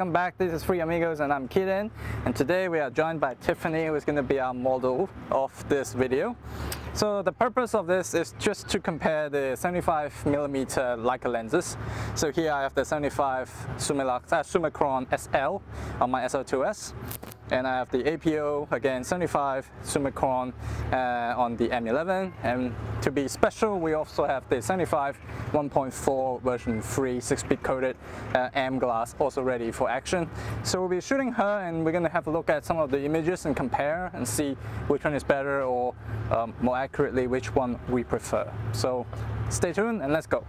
welcome back. This is Three Amigos and I'm Keedon. And today we are joined by Tiffany who is going to be our model of this video. So the purpose of this is just to compare the 75mm Leica lenses. So here I have the 75 Summilux, uh, Summicron SL on my SL2S and I have the APO again 75 Summicron uh, on the M11 and to be special we also have the 75 1.4 version 3 6-bit coated uh, M glass also ready for action. So we'll be shooting her and we're gonna have a look at some of the images and compare and see which one is better or um, more accurately which one we prefer. So stay tuned and let's go.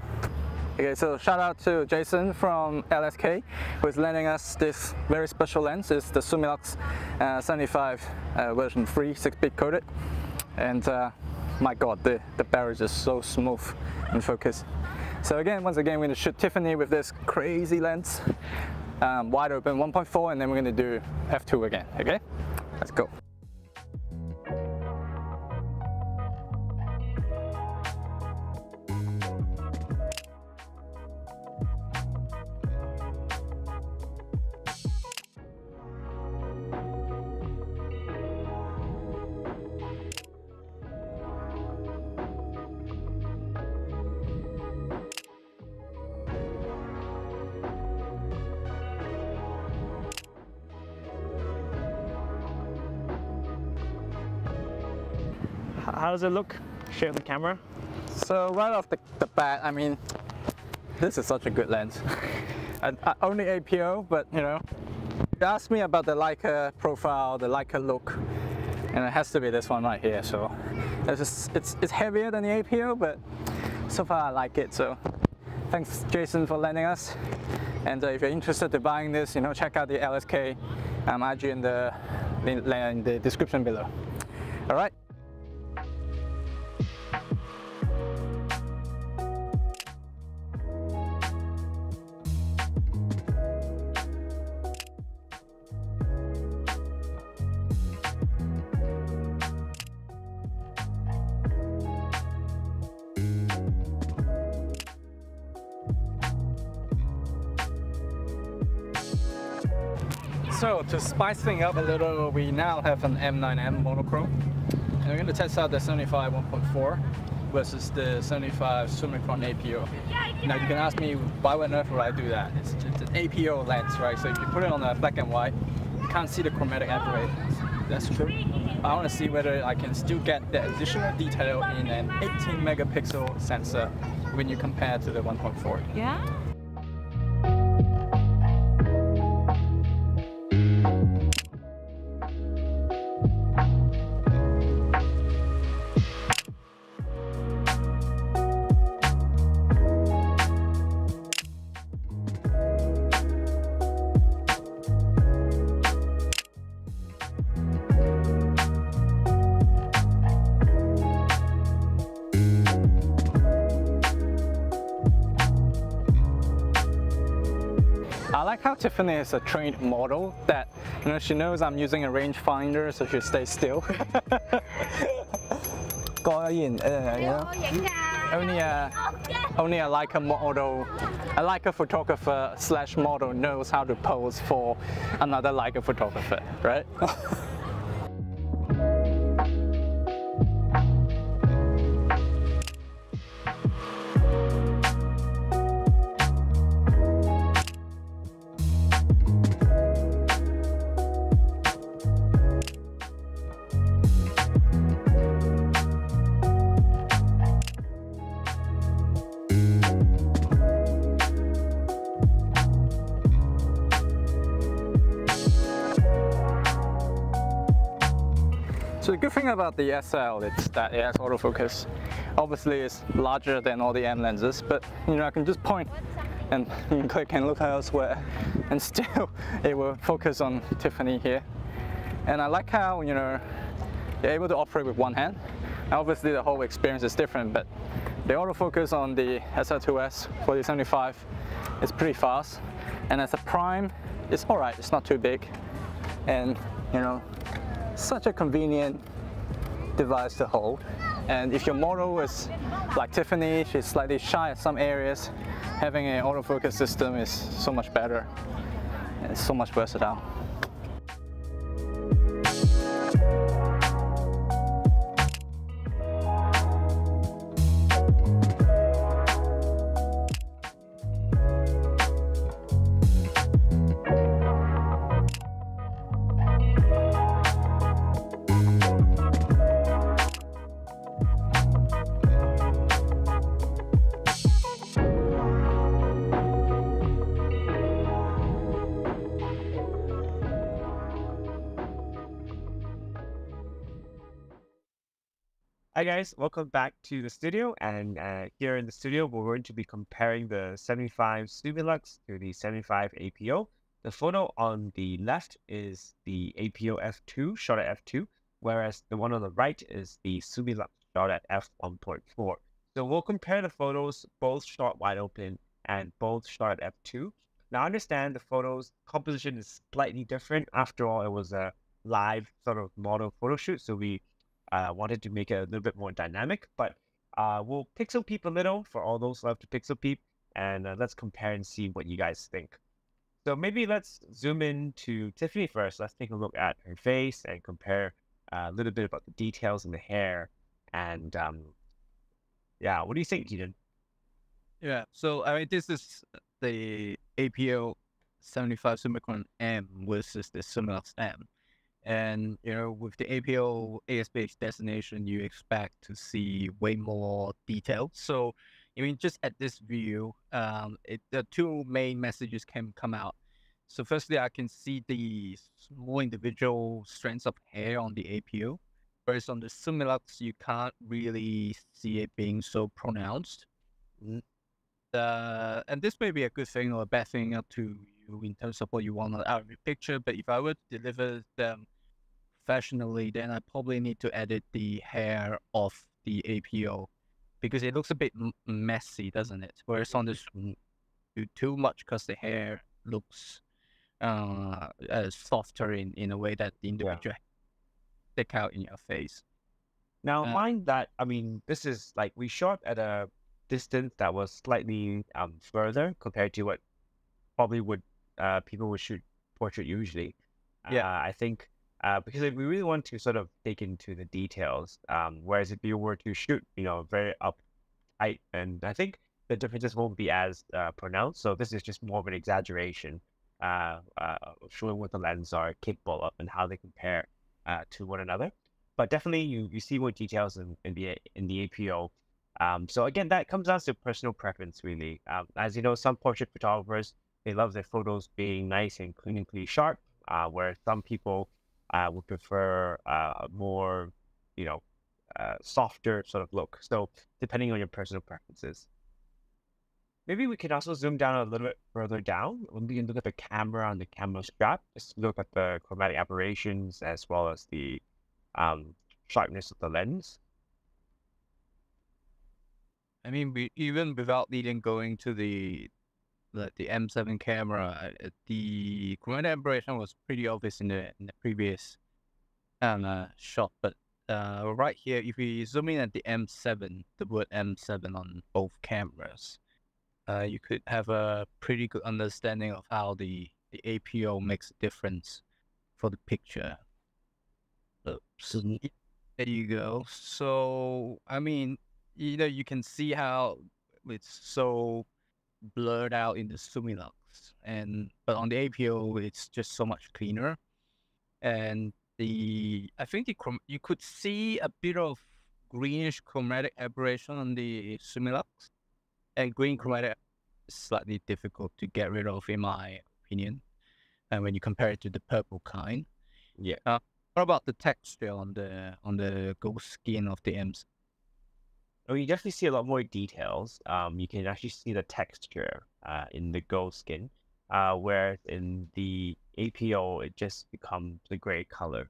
Okay, so shout out to Jason from LSK who is lending us this very special lens. It's the Summilux uh, 75 uh, version 3 6-bit coated. And uh, my god the, the barrel is so smooth in focus. So again, once again we're to shoot Tiffany with this crazy lens um, wide open 1.4 and then we're to do f2 again, okay? Let's go. How does it look? Share the camera. So right off the, the bat, I mean, this is such a good lens. I, I, only APO, but you know, you asked me about the Leica profile, the Leica look, and it has to be this one right here. So it's it's heavier than the APO, but so far I like it. So thanks Jason for lending us. And uh, if you're interested in buying this, you know, check out the LSK um, IG in the in the description below. All right. Things up a little, we now have an M9M monochrome. And we're going to test out the 75 1.4 versus the 75 Summicron APO. Now you can ask me, why on earth would I do that? It's just an APO lens, right? So if you put it on a black and white, you can't see the chromatic aberrations. That's true. I want to see whether I can still get the additional detail in an 18 megapixel sensor when you compare to the 1.4. Yeah? Like Tiffany is a trained model that, you know, she knows I'm using a rangefinder so she stays still. only a, only a Leica model, a Leica photographer slash model knows how to pose for another Leica photographer, right? So the good thing about the SL is that it has autofocus. Obviously it's larger than all the M lenses, but you know I can just point and click and look elsewhere and still it will focus on Tiffany here. And I like how, you know, you're able to operate with one hand. obviously the whole experience is different, but the autofocus on the SL2S 4075 is pretty fast. And as a prime, it's alright, it's not too big. And you know, such a convenient device to hold. And if your model is like Tiffany, she's slightly shy at some areas, having an autofocus system is so much better. It's so much versatile. Hi guys, welcome back to the studio and uh, here in the studio we're going to be comparing the 75 Summilux to the 75 APO. The photo on the left is the APO f2 shot at f2 whereas the one on the right is the Summilux shot at f1.4. So we'll compare the photos both shot wide open and both shot at f2. Now understand the photos composition is slightly different. After all, it was a live sort of model photo shoot so we uh, wanted to make it a little bit more dynamic, but uh, we'll pixel peep a little for all those who love to pixel peep, and uh, let's compare and see what you guys think. So maybe let's zoom in to Tiffany first. Let's take a look at her face and compare uh, a little bit about the details in the hair. And um, yeah, what do you think, Keedon? Yeah, so I mean, this is the APO 75 Summicron M versus the Summilux M. And you know, with the APO ASPH destination, you expect to see way more detail. So, I mean, just at this view, um, it, the two main messages can come out. So, firstly, I can see the small individual strands of hair on the APO, whereas on the Summilux, you can't really see it being so pronounced. Uh, and this may be a good thing or a bad thing up to in terms of what you want out of your picture. But if I were to deliver them professionally, then I probably need to edit the hair of the APO because it looks a bit m- messy, doesn't it? Whereas on this, do too much because the hair looks uh, uh, softer in, in a way that the individual stick out in your face. Now, Uh, mind that, I mean, this is like we shot at a distance that was slightly um, further compared to what probably would uh, people would shoot portrait usually. Yeah. Uh, I think uh, because if we really want to sort of dig into the details, um, whereas if you were to shoot, you know, very up tight, and I think the differences won't be as uh, pronounced. So this is just more of an exaggeration, uh, uh, showing what the lenses are capable of and how they compare uh, to one another. But definitely, you you see more details in, in the in the APO. Um, so again, that comes down to personal preference, really. Um, as you know, some portrait photographers they love their photos being nice and clinically sharp, uh, where some people uh, would prefer uh, more, you know, uh, softer sort of look. So depending on your personal preferences. Maybe we can also zoom down a little bit further down. When we can look at the camera on the camera strap, just look at the chromatic aberrations as well as the um, sharpness of the lens. I mean, we, even without even going to the the, the M7 camera, uh, the chromatic aberration was pretty obvious in the in the previous um, uh, shot. But uh, right here, if we zoom in at the M7, the word M7 on both cameras, uh, you could have a pretty good understanding of how the, the APO makes a difference for the picture. Oops. There you go. So, I mean, you know, you can see how it's so blurred out in the Summilux, and but on the APO, it's just so much cleaner. And the I think the chrom- you could see a bit of greenish chromatic aberration on the Summilux, and green chromatic is slightly difficult to get rid of, in my opinion. And when you compare it to the purple kind, Yeah. Uh, what about the texture on the on the ghost skin of the M's? Oh, you definitely see a lot more details. Um, you can actually see the texture uh, in the gold skin, uh, where in the APO it just becomes the gray color.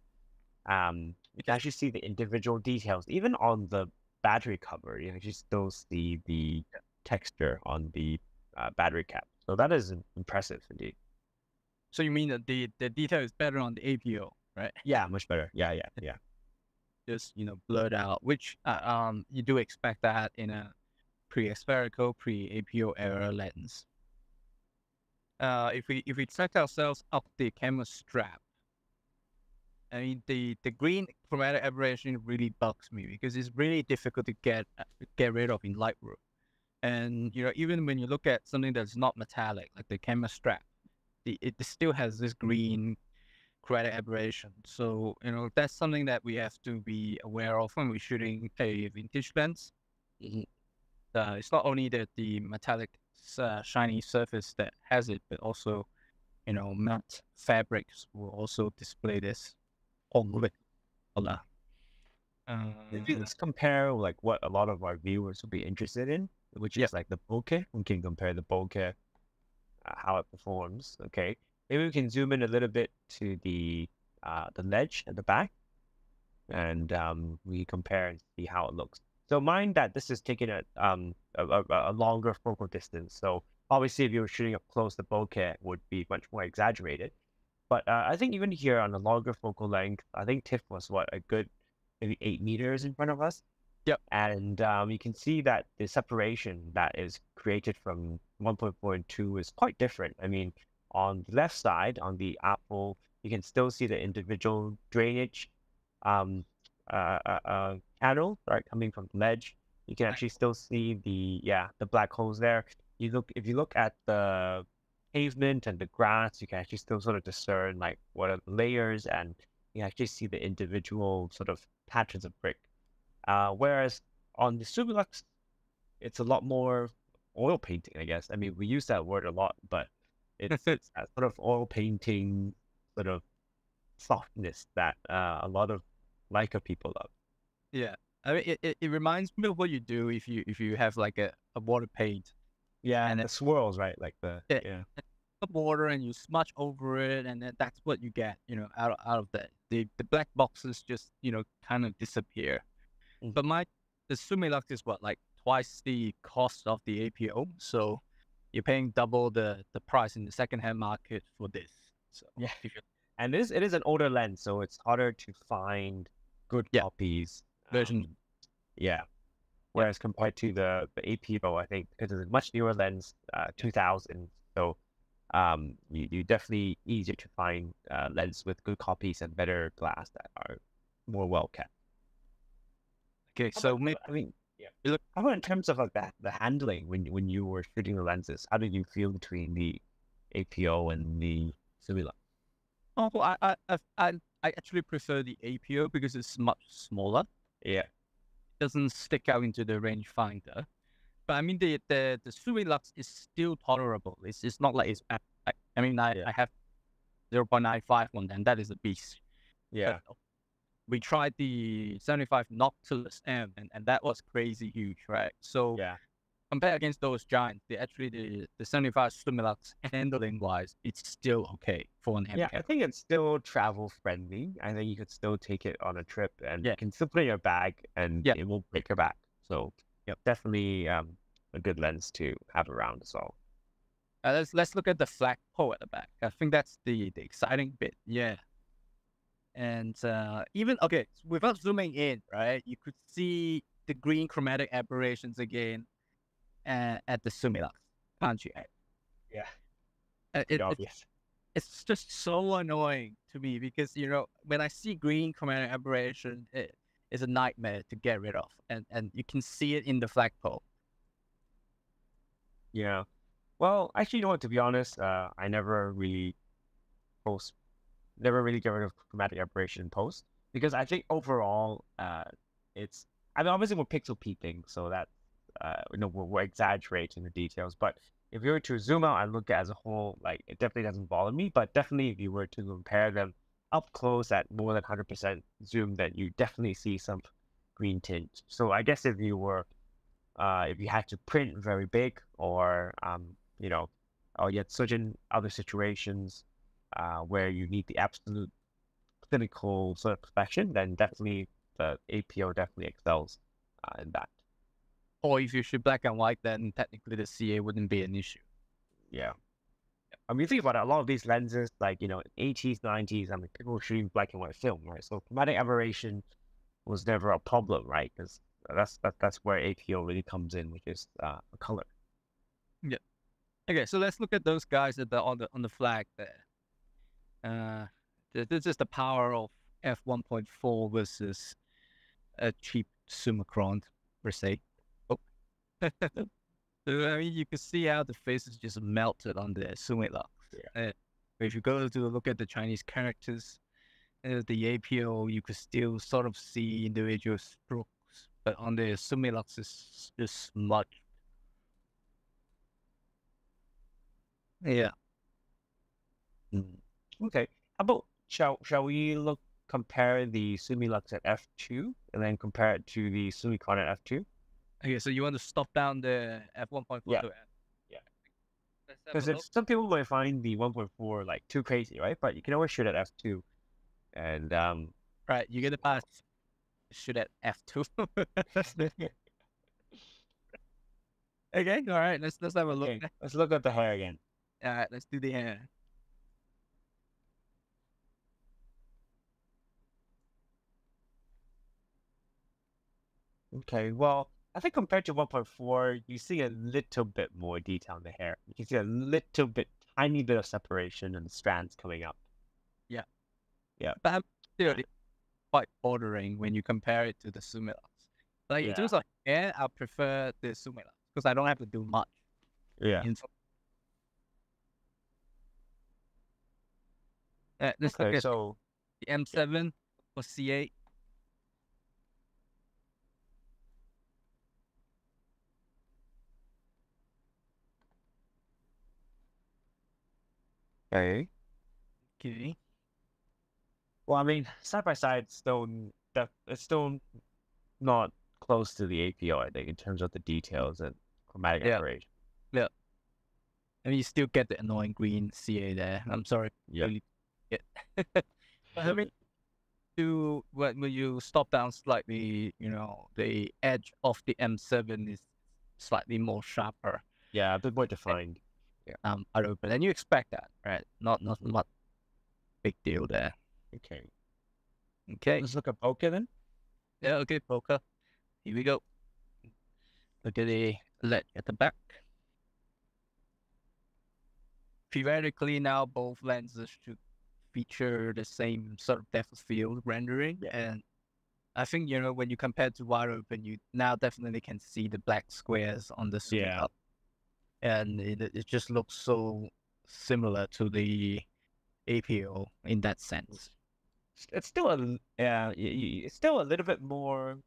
Um, you can actually see the individual details, even on the battery cover. You can just still see the texture on the uh, battery cap. So that is impressive indeed. So you mean that the the detail is better on the APO, right? Yeah, much better. Yeah, yeah, yeah. Just you know blurred out, which uh, um you do expect that in a pre-spherical, pre-APO error lens. uh, if we if we set ourselves up the camera strap, I mean the the green chromatic aberration really bugs me because it's really difficult to get uh, get rid of in Lightroom. And you know, even when you look at something that's not metallic, like the camera strap, the, it still has this green chromatic aberration. So you know, that's something that we have to be aware of when we're shooting a vintage lens. Mhm. Uh, it's not only that the metallic uh, shiny surface that has it, but also, you know, matte fabrics will also display this on it. Hola. Maybe Uh, let's compare like what a lot of our viewers will be interested in, which is like the bokeh. We can compare the bokeh, uh, how it performs. Okay, maybe we can zoom in a little bit to the uh, the ledge at the back, and um, we compare and see how it looks. So mind that this is taking at um a, a, a longer focal distance. So obviously, if you were shooting up close, the bokeh would be much more exaggerated. But uh, I think even here on a longer focal length, I think TIFF was what a good maybe eight meters in front of us. Yep. And um, you can see that the separation that is created from 1.4 and 2 is quite different. I mean, on the left side, on the apple, you can still see the individual drainage um, uh, uh, uh, channel, right, coming from the ledge. You can actually still see the, yeah, the black holes there. You look, if you look at the pavement and the grass, you can actually still sort of discern like what are the layers and you actually see the individual sort of patches of brick. Uh, whereas on the Summilux, it's a lot more oil painting, I guess. I mean, we use that word a lot, but it's, it's that sort of oil painting sort of softness that uh, a lot of Leica people love. yeah, I mean, it, it, it reminds me of what you do if you if you have like a, a water paint, Yeah, And and the swirls, right? Like the Yeah. yeah, water, and you smudge over it, and then that's what you get, you know, out of, out of that. The the black boxes just you know kind of disappear. Mhm. But my the Summilux is what like twice the cost of the APO, so you're paying double the the price in the secondhand market for this. So Yeah. and it is it is an older lens, so it's harder to find good Yeah. copies. Version. um, yeah. Whereas compared to the the APO, I think because it's a much newer lens, uh, 2000, so um, you, you definitely easier to find uh, lens with good copies and better glass that are more well kept. okay, so maybe I mean, yeah. You look- How about in terms of like that, the handling when when you were shooting the lenses? How did you feel between the APO and the Simula? oh, well, I, I I I actually prefer the APO because it's much smaller. Yeah, it doesn't stick out into the rangefinder. But I mean, the the the Summilux is still tolerable. It's it's not like it's. I, I mean, I, Yeah. I have 0.95 one, and that is a beast. yeah, But we tried the 75 Noctilux M, and, and that was crazy huge, right? So yeah. compared against those giants, the actually the the 75 Summilux handling wise, it's still okay for an M Yeah, I think it's still travel friendly. I think you could still take it on a trip and Yeah. you can still put in your bag and Yeah. it won't break your back. So Yep. definitely um, a good lens to have around as well. Uh, let's let's look at the flagpole at the back. I think that's the the exciting bit. Yeah. And uh, even okay, without zooming in, right, you could see the green chromatic aberrations again uh, at the Summilux, can't you? Yeah, Uh, it- pretty it's, obvious. it's just so annoying to me because you know when I see green chromatic aberration, it is a nightmare to get rid of, and and you can see it in the flagpole. Yeah. Well, actually, you know what? To be honest, uh, I never really post, never really get rid of chromatic aberration in post because I think overall, uh, it's. I mean, obviously we're pixel peeping, so that, uh, you know, we're, we're exaggerating the details. But if you were to zoom out and look at as a whole, like it definitely doesn't bother me. But definitely, if you were to compare them up close at more than hundred percent zoom, then you definitely see some green tinge. So I guess if you were uh, if you had to print very big or um, you know, or you yet certain other situations uh, where you need the absolute clinical sort of perfection, then definitely the APO definitely excels uh, in that. Or if you shoot black and white, then technically the CA wouldn't be an issue. Yeah. I mean, think about it. A lot of these lenses, like you know, 80s, 90s, I mean, people were shooting black and white film, right? So chromatic aberration was never a problem, right? Because that's that, that's where APO really comes in, which is uh, color. Yeah. Okay, so let's look at those guys at the on the on the flag there. Uh, this is the power of f one point four versus a cheap Summicron per se. Oh. I mean, you can see how the faces just melted on the Summilux. Yeah. Uh, if you go to look at the Chinese characters, uh, the APO, you could still sort of see individual strokes, but on the Summilux, it's just smudged. Yeah. Mm. Okay. How about shall shall we look compare the Summilux at f two and then compare it to the Summicron at f two? Okay, so you want to stop down the f one point four Yeah. to f. Yeah. Because some people might find the one point four like too crazy, right? But you can always shoot at f two, and um. Right, you get the pass. Shoot at f two. okay, all right. Let's let's have a look. Okay, let's look at the hair again. All right, let's do the hair. Okay, well, I think compared to 1.4, you see a little bit more detail in the hair. You can see a little bit, tiny bit of separation and the strands coming up. Yeah. Yeah. But I'm still quite bordering when you compare it to the Summilux. Like in Yeah. terms of hair, I prefer the Summilux because I don't have to do much. Yeah. In uh, let's look Okay, at so the M7 or C8. Okay. Okay. Well, I mean, side by side, it's still n- it's still not close to the APO, I think, in terms of the details and chromatic Yeah. aberration. I mean, you still get the annoying green CA there. I'm sorry. Yeah. really but I mean, to when when you stop down slightly, you know, the edge of the M7 is slightly more sharper. Yeah, a bit more defined. Um, out open, and you expect that, right? Not not not big deal there. Okay. Okay. Let's look at bokeh then. Yeah. Okay. Bokeh. Here we go. Look at the LED at the back. Theoretically, now both lenses should feature the same sort of depth of field rendering, Yeah. and I think you know when you compare to wide open, you now definitely can see the black squares on the screen, Yeah. up. And it it just looks so similar to the APO in that sense. It's- It's still a yeah, it's still a little bit more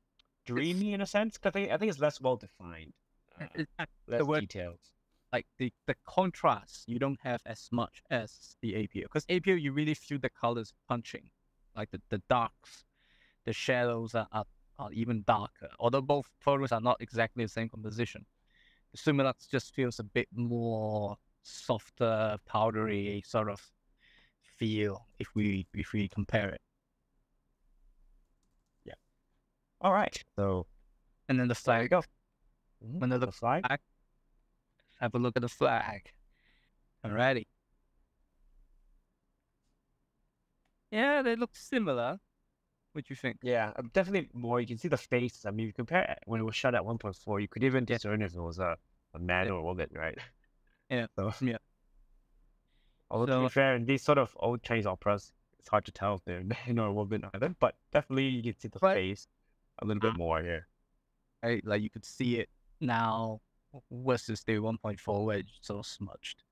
dreamy in a sense. 'cause I think I think it's less well defined, uh, less word- details. like the, the contrast you don't have as much as the APO because APO you really feel the colors punching like the, the darks the shadows are, are, are even darker although both photos are not exactly the same composition Summilux just feels a bit more softer powdery sort of feel if we if we compare it Yeah. All right. So and then the there you flag go. Another the flag. flag. have a look at the flag alrighty yeah they look similar what do you think Yeah, um, definitely more. You can see the faces. I mean, you compare it when it was shot at 1.4, you could even discern if it was a, a man or a woman, right? Yeah, So, yeah. Although to be fair, in these sort of old Chinese operas, it's hard to tell if they're a man or a woman either. But definitely, you can see the But- face a little bit more here. right? Like you could see it now versus the 1.4 where it's so smudged.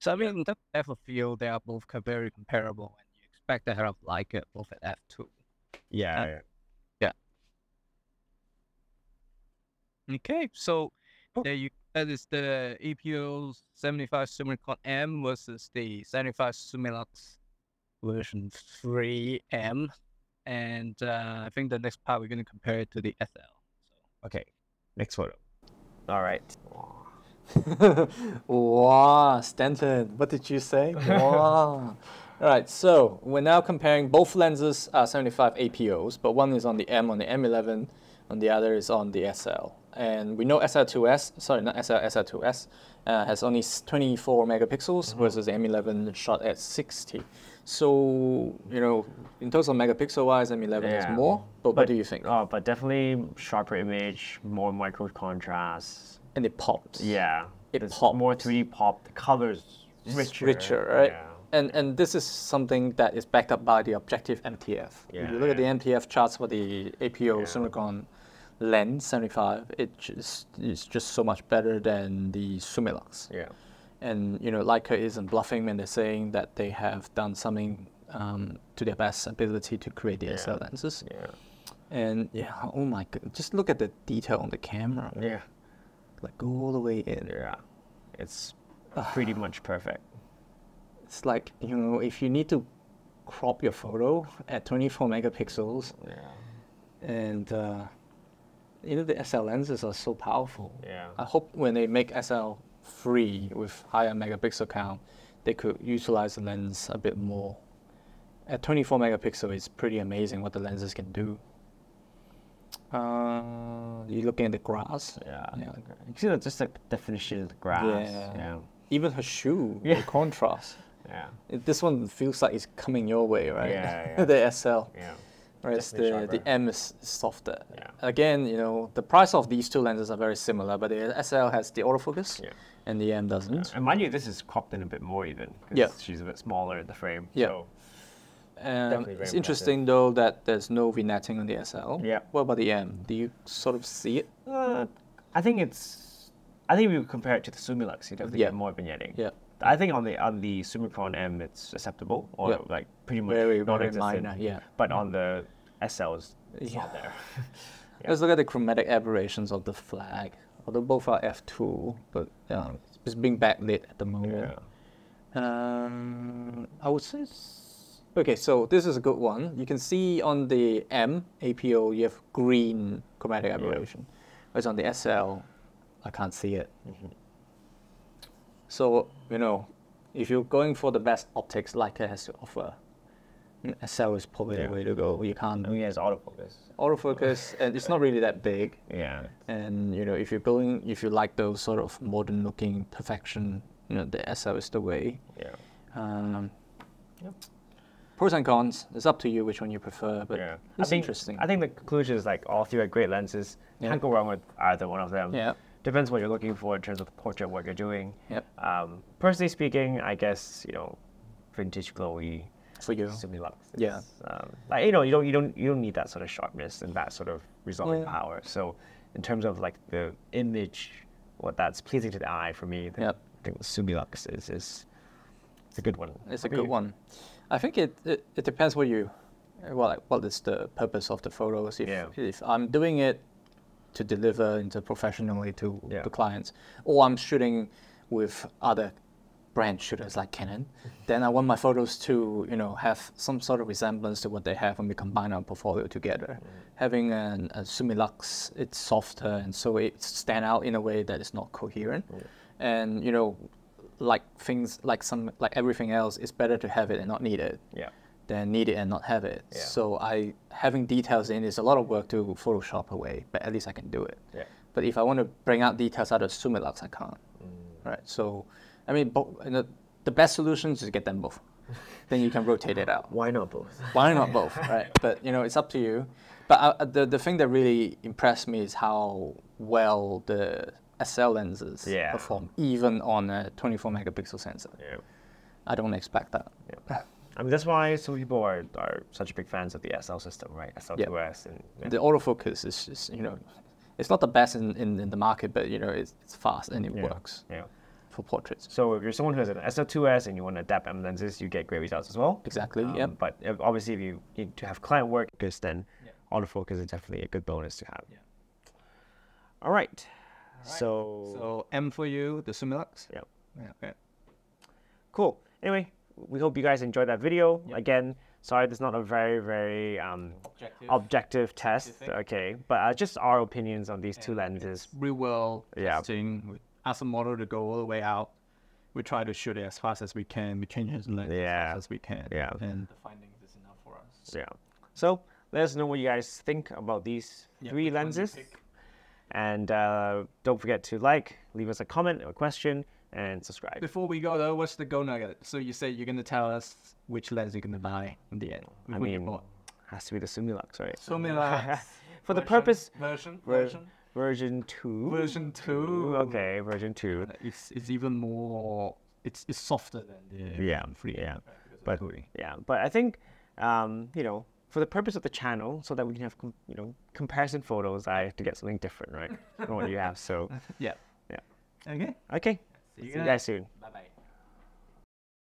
So I mean, depth of field they are both very comparable, and you expect to have like it both at f2. Yeah. Yeah. Okay, so Oh. there you that is the APO 75 Summicron M versus the 75 Summilux version 3M, and uh, I think the next part we're going to compare it to the SL. So Okay. Next photo. All right. wow, Stanton, what did you say? Wow. All right, so we're now comparing both lenses are 75 APOs, but one is on the M on the M11, and the other is on the SL. And we know SL2S, sorry, not SL, SL2S, uh, has only 24 megapixels versus the M11 shot at 60. So, you know, in terms of megapixel wise, M11 is more, but, what do you think? Oh, but definitely sharper image, more micro contrast. And it pops. Yeah. it pops. more 3D pop. The colors It's richer. richer, right? Yeah. And and this is something that is backed up by the objective MTF. Yeah, if you look at the. MTF charts for the APO Yeah. Summicron lens 75, it just is just so much better than the Summilux. Yeah. And you know, Leica isn't bluffing when they're saying that they have done something um, to their best ability to create the SL lenses. Yeah. And yeah, oh my god, just look at the detail on the camera. Yeah. Like go all the way in. Yeah. It's pretty much perfect. It's like, you know, if you need to crop your photo at 24 megapixels Yeah. and uh, you know the SL lenses are so powerful. Yeah. I hope when they make SL free with higher megapixel count, they could utilize the lens a bit more. At 24 megapixel, it's pretty amazing what the lenses can do. Uh, you're looking at the grass. Yeah. Yeah. You see just the definition of the grass. Yeah. Yeah. Even her shoe, Yeah. the contrast. Yeah. This one feels like it's coming your way, right? Yeah, yeah. the SL. Yeah. Whereas Definitely the, sharper. the M is softer. Yeah. Again, you know, the price of these two lenses are very similar, but the SL has the autofocus Yeah. and the M doesn't. And mind you, this is cropped in a bit more even. 'cause Yeah. She's a bit smaller in the frame. Yeah. So, Um, Definitely very it's interesting though that there's no vignetting on the SL. Yeah. What about the M? Do you sort of see it? uh, I think it's. I think if you compare it to the Summilux, you definitely Yeah. get more vignetting. Yeah. I think on the on the Summicron M, it's acceptable or Yeah. like pretty much Very, very minor, yeah. But on the SLs, it's Yeah. not there. Let's look at the chromatic aberrations of the flag. Although both are f2, but yeah, it's being backlit at the moment. Um, I would say. Okay, so this is a good one. You can see on the M APO you have green chromatic aberration, whereas on the SL, I can't see it. Mm-hmm. So you know, if you're going for the best optics, Leica has to offer, mm, SL is probably Yeah. the way to go. You can't I mean, it's autofocus. autofocus, and it's not really that big. Yeah. And you know, if you're going, if you like those sort of modern-looking perfection, you know, the SL is the way. Yeah. Um, Pros and cons. It's up to you which one you prefer, but yeah. it's I think, interesting. I think the conclusion is like all three are great lenses. Yeah. Can't go wrong with either one of them. yeah, Depends what you're looking for in terms of the portrait what you're doing. Yep. Um, personally speaking, I guess you know, vintage glowy for you. Yeah. Um, like you know, you don't you don't you don't need that sort of sharpness and that sort of resolving Yeah. power. So, in terms of like the image, what that's pleasing to the eye for me, the, Yep. I think Summilux is is it's a good one. It's a good you. one. I think it, it, it depends what you, well, like, what is the purpose of the photos. If, Yeah. if I'm doing it to deliver into professionally to Yeah. the clients, or I'm shooting with other brand shooters like Canon, mm-hmm. then I want my photos to, you know, have some sort of resemblance to what they have when we combine our portfolio together. Mm-hmm. Having an, a Summilux, it's softer, and so it stand out in a way that is not coherent. Mm-hmm. And you know, like things like some like everything else, it's better to have it and not need it Yeah. Than need it and not have it. Yeah. So I having details in is a lot of work to Photoshop away, but at least I can do it. Yeah. But if I want to bring out details out of Summilux, I can't. Mm. Right. So, I mean, you the best solution is to get them both. then you can rotate it out. Why not both? Why not both, right? But you know, it's up to you. But uh, the the thing that really impressed me is how well the SL lenses Yeah. perform, even on a 24 megapixel sensor. Yeah. I don't expect that. Yeah. I mean, that's why some people are, are such big fans of the SL system, right? SL2S and yeah. The autofocus is just, you know, it's not the best in, in, in the market, but you know, it's, it's fast and it Yeah. works yeah. for portraits. So if you're someone who has an SL2S and you want to adapt M lenses, you get great results as well. Exactly. Um, yep. But obviously, if you need to have client work, because then autofocus is definitely a good bonus to have. Yeah. All right. So, So M for you, the Summilux. Yep. Yeah. Okay. cool. Anyway, we hope you guys enjoyed that video. Again, sorry, there's not a very, very um, Objective. objective test. Scientific. Okay, but uh, just our opinions on these two lenses. Real world Yeah. testing. We ask the model to go all the way out. We try to shoot it as fast as we can. We change his lens Yeah. as fast as we can. Yeah. And the findings is enough for us. Yeah. So let us know what you guys think about these Yeah, three which one you lenses. And uh, don't forget to like, leave us a comment or a question, and subscribe. before we go though, what's the go nugget? So you say you're gonna tell us which lens you're gonna buy in the end. I Which one you mean, bought. has to be the Summilux, right? Summilux For the purpose version ver- version. version two. Version two. Okay, version two. It's it's even more. It's it's softer than the Yeah, three. yeah. But yeah, but I think um, you know, for the purpose of the channel, so that we can have com- you know comparison photos, I have to get something different, right? From what you have. So yeah. Yeah. Okay. okay, See you see you guys. guys soon. Bye bye.